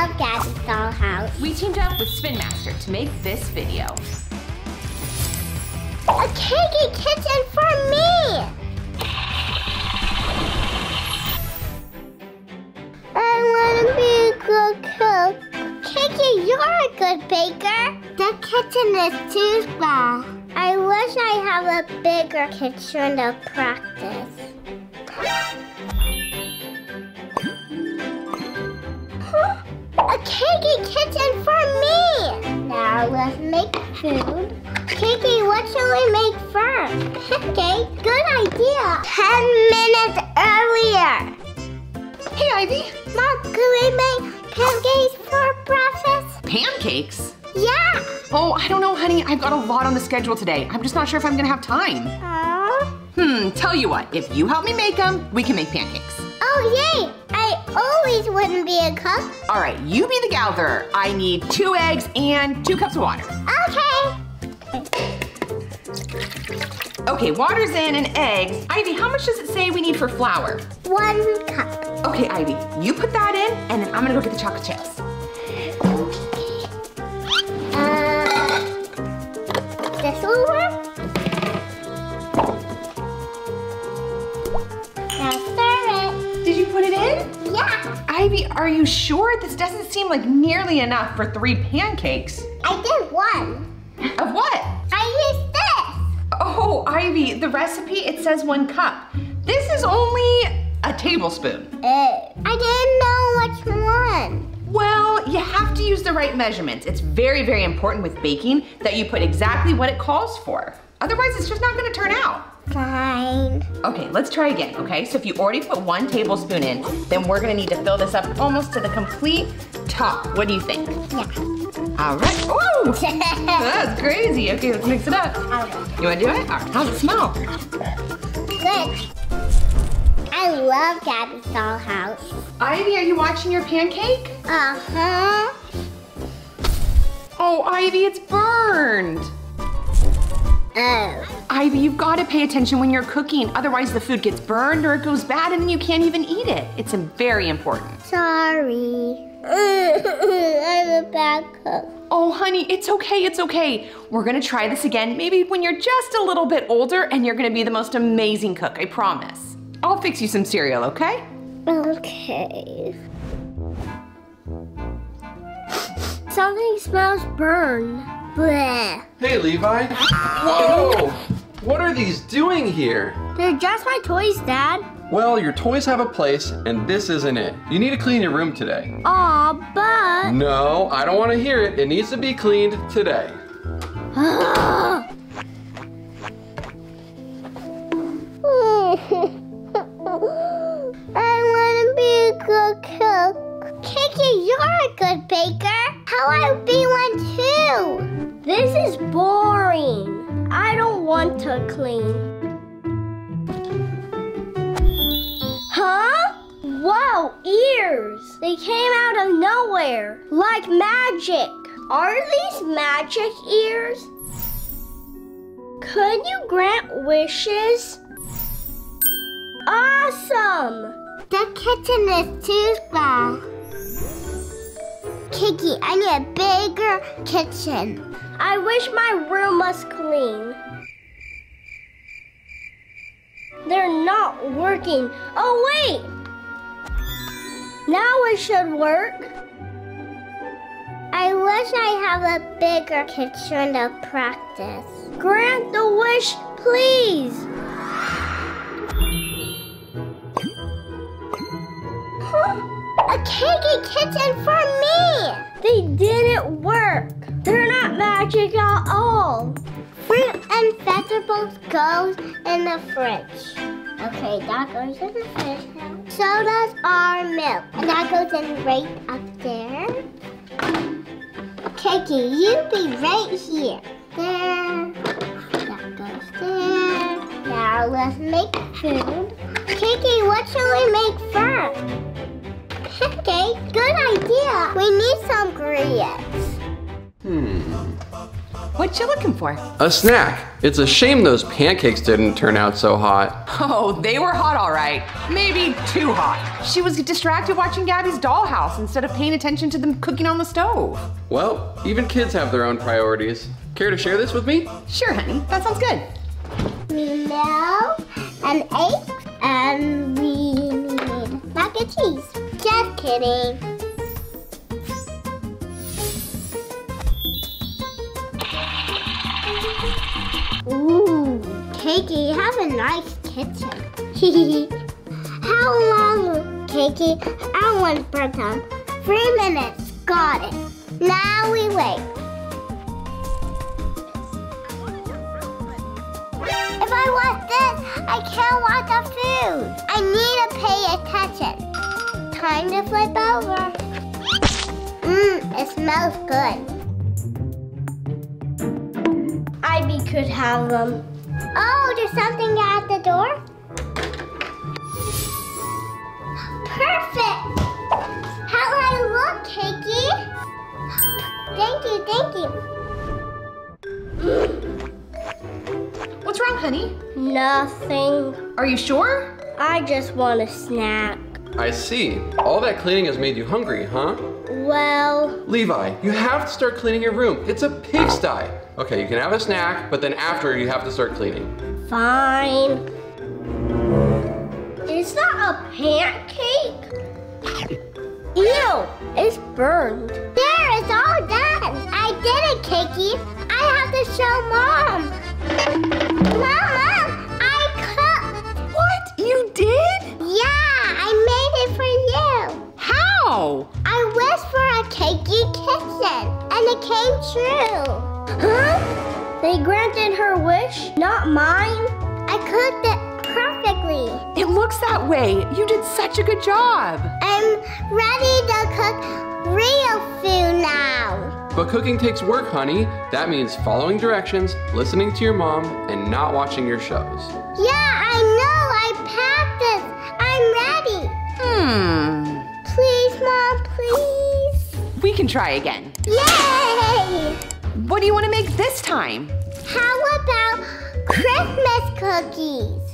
love Gabby's dollhouse. We teamed up with Spin Master to make this video. A cakey kitchen for me! I want to be a good cook. Cakey, you're a good baker. The kitchen is too small. I wish I have a bigger kitchen to practice. Cakey kitchen for me! Now let's make food. Cakey, what shall we make first? Okay, good idea. Ten minutes earlier. Hey, Ivy. Mom, can we make pancakes for breakfast? Pancakes? Yeah. Oh, I don't know, honey. I've got a lot on the schedule today. I'm just not sure if I'm gonna have time. Aww. Hmm, tell you what, if you help me make them, we can make pancakes. Oh, yay! Always wouldn't be a cup. All right, you be the gatherer. I need two eggs and two cups of water. Okay. Okay, water's in and eggs. Ivy, how much does it say we need for flour? One cup. Okay, Ivy, you put that in, and then I'm gonna go get the chocolate chips. Uh, this will work. Now Ivy, are you sure? This doesn't seem like nearly enough for three pancakes. I did one. Of what? I used this. Oh, Ivy, the recipe, it says one cup. This is only a tablespoon. Oh. I didn't know which one. Well, you have to use the right measurements. It's very, very important with baking that you put exactly what it calls for. Otherwise, it's just not gonna turn out. Fine. Okay, let's try again, okay? So if you already put one tablespoon in, then we're gonna need to fill this up almost to the complete top. What do you think? Yeah. All right. That's crazy. Okay, let's mix it up. You wanna do it? All right, how's it smell? Good. I love Gabby's dollhouse. Ivy, are you watching your pancake? Uh-huh. Oh, Ivy, it's burned. Oh. Ivy, you've got to pay attention when you're cooking. Otherwise, the food gets burned or it goes bad and you can't even eat it. It's very important. Sorry. I'm a bad cook. Oh, honey, it's okay, it's okay. We're gonna try this again, maybe when you're just a little bit older and you're gonna be the most amazing cook, I promise. I'll fix you some cereal, okay? Okay. Something smells burned. Bleh. Hey, Levi. Whoa! Oh, what are these doing here? They're just my toys, Dad. Well, your toys have a place, and this isn't it. You need to clean your room today. Aw, but. No, I don't want to hear it. It needs to be cleaned today. I want to be a good cook. Cakey, you're a good baker. How I be one too? This is boring. I don't want to clean. Huh? Whoa, ears! They came out of nowhere, like magic. Are these magic ears? Could you grant wishes? Awesome! The kitchen is too small. Cakey, I need a bigger kitchen. I wish my room was clean. They're not working. Oh, wait! Now it should work. I wish I have a bigger kitchen to practice. Grant the wish, please. A cakey kitchen for me! They didn't work. They're not magic at all. Fruit and vegetables goes in the fridge. Okay, that goes in the fridge now. So does our milk. And that goes in right up there. Cakey, you be right here. There. That goes there. Now let's make food. Cakey, what shall we make first? Okay, good idea. We need some ingredients. Hmm. What you looking for? A snack. It's a shame those pancakes didn't turn out so hot. Oh, they were hot all right. Maybe too hot. She was distracted watching Gabby's dollhouse instead of paying attention to them cooking on the stove. Well, even kids have their own priorities. Care to share this with me? Sure, honey. That sounds good. Milk and eggs, and we need mac and cheese. Just kidding. Ooh, you have a nice kitchen. How long, Cakey? I want burn time. Three minutes. Got it. Now we wait. If I want this, I can't want the food. I need pay attention. Time to flip over. Mmm, it smells good. Ivy could have them. Oh, there's something at the door? Perfect! How do I look, Cakey? Thank you, thank you. What's wrong, honey? Nothing. Are you sure? I just want a snack. I see. All that cleaning has made you hungry, huh? Well, Levi, you have to start cleaning your room. It's a pigsty. Okay, you can have a snack, but then after you have to start cleaning. fine. Is that a pancake? Ew, it's burned. There, it's all done. I did it, Cakey. I have to show. Mom, Mom, it came true. Huh? They granted her wish, not mine. I cooked it perfectly. It looks that way. You did such a good job. I'm ready to cook real food now. But cooking takes work, honey. That means following directions, listening to your mom, and not watching your shows. Yeah, I know. I practiced. I'm ready. Hmm. We can try again. Yay! What do you want to make this time? How about Christmas cookies?